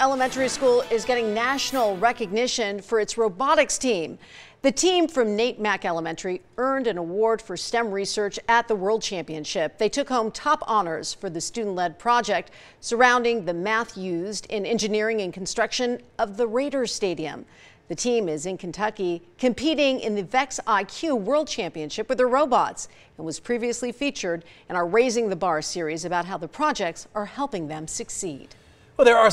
Elementary School is getting national recognition for its robotics team. The team from Nate Mack Elementary earned an award for STEM research at the World Championship. They took home top honors for the student-led project surrounding the math used in engineering and construction of the Raiders Stadium. The team is in Kentucky competing in the VEX IQ World Championship with their robots and was previously featured in our Raising the Bar series about how the projects are helping them succeed. Well, there are